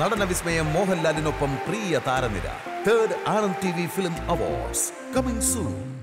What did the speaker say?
നടന വിസ്മയം മോഹൻലാലിനൊപ്പം പ്രിയ താരനിര. Third Anand T V film awards coming soon